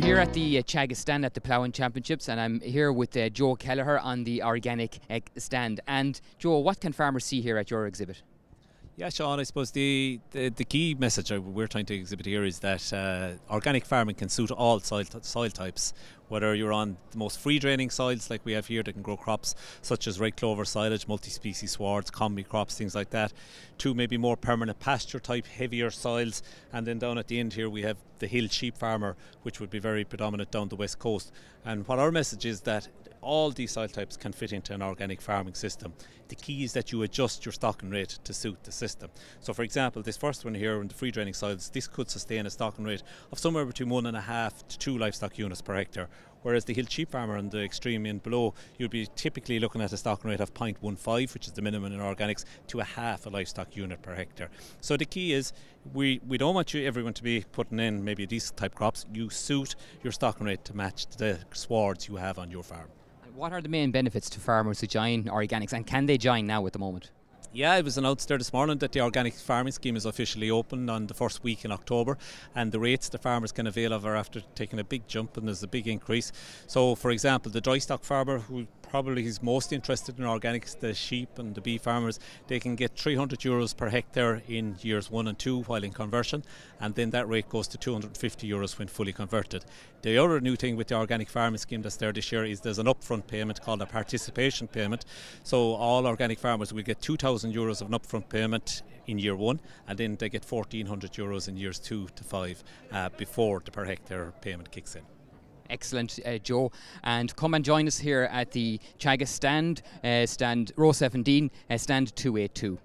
I'm here at the uh, stand at the Ploughing Championships, and I'm here with uh, Joe Kelleher on the organic egg stand. And Joe, what can farmers see here at your exhibit? Yeah, Sean, I suppose the, the, the key message we're trying to exhibit here is that uh, organic farming can suit all soil, soil types, whether you're on the most free draining soils like we have here that can grow crops such as red clover silage, multi species swards, combi crops, things like that, to maybe more permanent pasture type, heavier soils, and then down at the end here we have the hill sheep farmer, which would be very predominant down the west coast. And what our message is that all these soil types can fit into an organic farming system. The key is that you adjust your stocking rate to suit the system. So, for example, this first one here in the free draining soils, this could sustain a stocking rate of somewhere between one and a half to two livestock units per hectare. Whereas the hill sheep farmer and the extreme end below, you'd be typically looking at a stocking rate of 0.15, which is the minimum in organics, to a half a livestock unit per hectare. So the key is we, we don't want you everyone to be putting in maybe these type crops. You suit your stocking rate to match the swards you have on your farm. What are the main benefits to farmers who join organics, and can they join now at the moment? Yeah, it was announced there this morning that the organic farming scheme is officially open on the first week in October, and the rates the farmers can avail of are after taking a big jump and there's a big increase. So, for example, the dry stock farmer who probably is most interested in organics, the sheep and the beef farmers, they can get 300 euros per hectare in years one and two while in conversion, and then that rate goes to 250 euros when fully converted. The other new thing with the organic farming scheme that's there this year is there's an upfront payment called a participation payment. So all organic farmers will get 2,000 euros of an upfront payment in year one, and then they get 1,400 euros in years two to five uh, before the per hectare payment kicks in. Excellent, uh, Joe. And come and join us here at the Teagasc stand, uh, stand row 17, uh, stand 282.